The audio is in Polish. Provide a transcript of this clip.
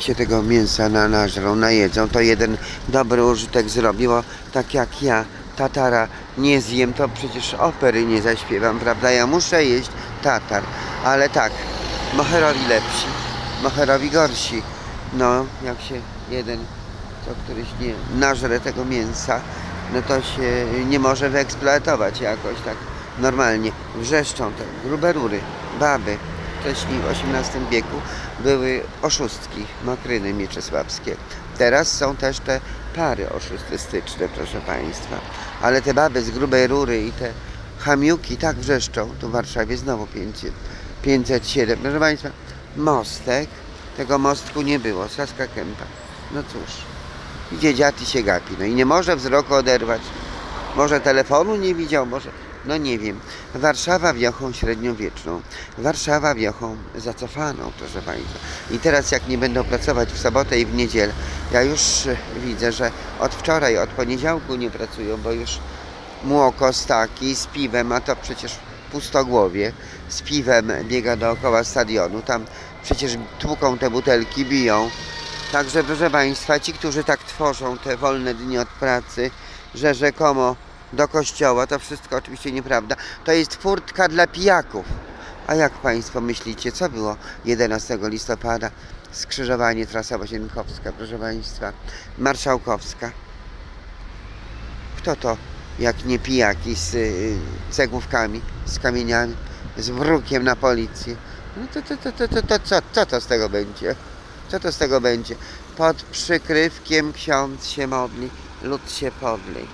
się tego mięsa na, nażrą, najedzą, to jeden dobry użytek zrobiło, tak jak ja, tatara nie zjem, to przecież opery nie zaśpiewam, prawda? Ja muszę jeść tatar, ale tak, moherowi lepsi, moherowi gorsi. No, jak się jeden, co któryś nie nażre tego mięsa, no to się nie może wyeksploatować jakoś tak normalnie. Wrzeszczą te grube rury, baby. W XVIII wieku były oszustki, makryny mieczysławskie. Teraz są też te pary oszustystyczne, proszę Państwa. Ale te baby z grubej rury i te chamiuki tak wrzeszczą. Tu w Warszawie znowu 500, 507. Proszę Państwa, mostek, tego mostku nie było, Saska Kępa. No cóż, idzie dziad i się gapi. No i nie może wzroku oderwać. Może telefonu nie widział, może... No nie wiem. Warszawa wiochą średniowieczną. Warszawa wiochą zacofaną, proszę Państwa. I teraz jak nie będą pracować w sobotę i w niedzielę, ja już e, widzę, że od wczoraj, od poniedziałku nie pracują, bo już młokos taki z piwem, a to przecież pustogłowie, z piwem biega dookoła stadionu. Tam przecież tłuką te butelki, biją. Także proszę Państwa, ci, którzy tak tworzą te wolne dni od pracy, że rzekomo do kościoła, to wszystko oczywiście nieprawda. To jest furtka dla pijaków. A jak Państwo myślicie, co było 11 listopada? Skrzyżowanie trasa Łazienkowska, proszę Państwa, Marszałkowska. Kto to, jak nie pijaki z y, cegłówkami, z kamieniami, z wrókiem na policję? No to, to, to, to, to, to co, co to z tego będzie? Co to z tego będzie? Pod przykrywkiem ksiądz się modli, lud się podli.